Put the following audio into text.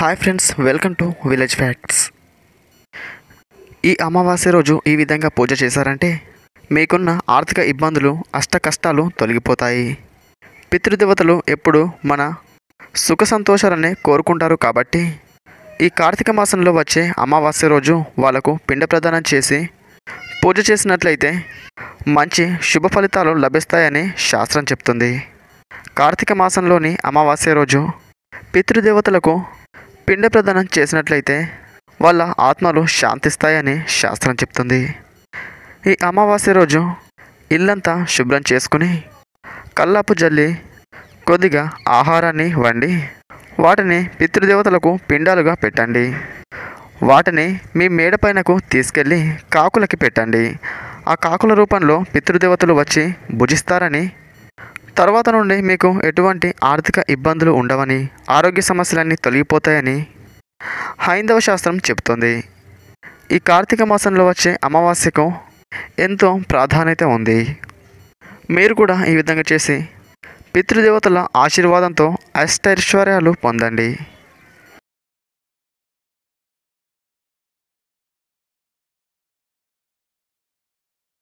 Hi friends welcome to village facts ఈ అమావాస్య రోజు ఈ విధంగా పూజ చేశారంటే మీకున్న ఆర్థిక ఇబ్బందులు అష్ట కష్టాలు తొలగిపోతాయి. పితృదేవతలు ఎప్పుడు మన సుఖ సంతోషాలనే కోరుకుంటారు కాబట్టి ఈ కార్తీక మాసంలో వచ్చే అమావాస్య రోజు వాళ్ళకు పిండ ప్రదానం చేసి పూజ చేసినట్లయితే మంచి శుభ ఫలితాలు లభిస్తాయని శాస్త్రం చెప్తుంది. కార్తీక మాసంలోని అమావాస్య రోజు పితృదేవతలకు పిండ ప్రదానం చేసినట్లయితే వాళ్ళ ఆత్మలు శాంతిస్తాయని శాస్త్రం చెప్తుంది. ఈ అమావాస్య రోజు ఇల్లంతా శుభ్రం చేసుకుని కల్లాపు జల్లి కొద్దిగా ఆహారాన్ని వండి వాటిని పితృదేవతలకు పిండాలుగా పెట్టండి. వాటిని మీ మేడపైనకు తీసుకెళ్ళి కాకులకి పెట్టండి. ఆ కాకుల రూపంలో పితృదేవతలు వచ్చి భుజిస్తారని తర్వాత నుండి మీకు ఎటువంటి ఆర్థిక ఇబ్బందులు ఉండవని ఆరోగ్య సమస్యలన్నీ తొలగిపోతాయని హైందవ శాస్త్రం చెబుతుంది. ఈ కార్తీక మాసంలో వచ్చే అమావాస్యకు ఎంతో ప్రాధాన్యత ఉంది. మీరు కూడా ఈ విధంగా చేసి పితృదేవతల ఆశీర్వాదంతో అష్టైశ్వర్యాలు పొందండి.